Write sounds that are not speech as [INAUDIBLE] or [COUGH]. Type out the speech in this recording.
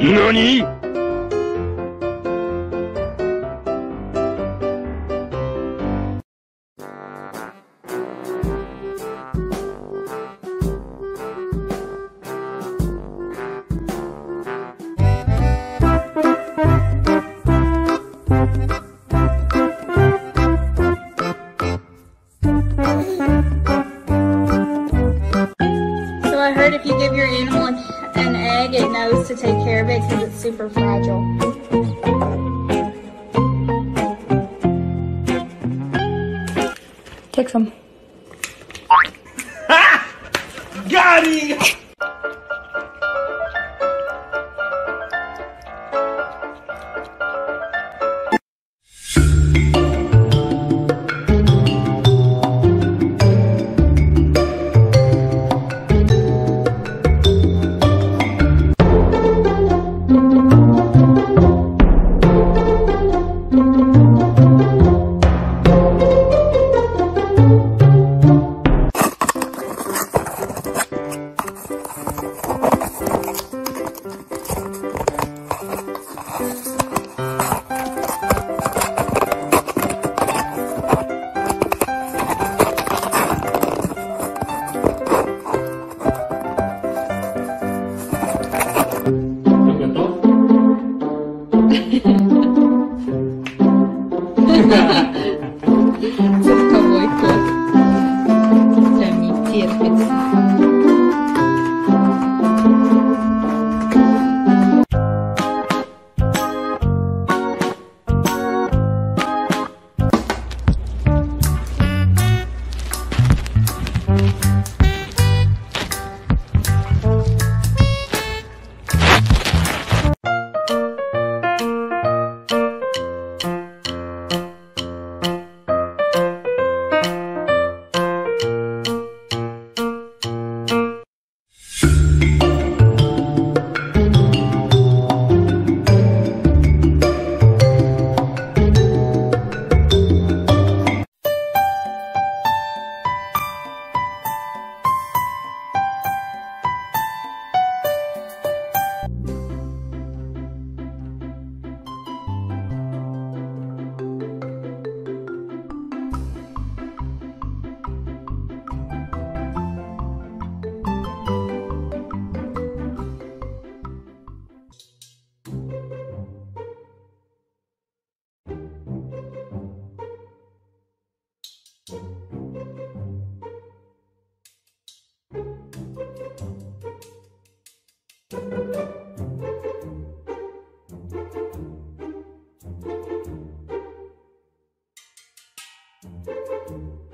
何？I heard if you give your animal an, an egg, it knows to take care of it because it's super fragile. Take some. [LAUGHS] Got him! Цирковой кот. Прям не терпится. Thank you.